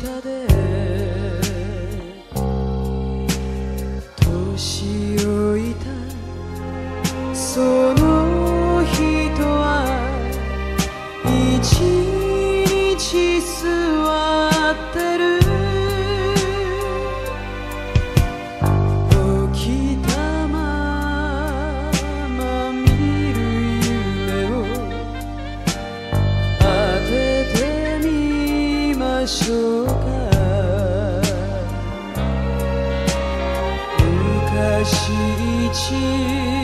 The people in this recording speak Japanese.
下で年老いたその人は一日座ってる。起きたまま見る夢を当ててみましょう。去。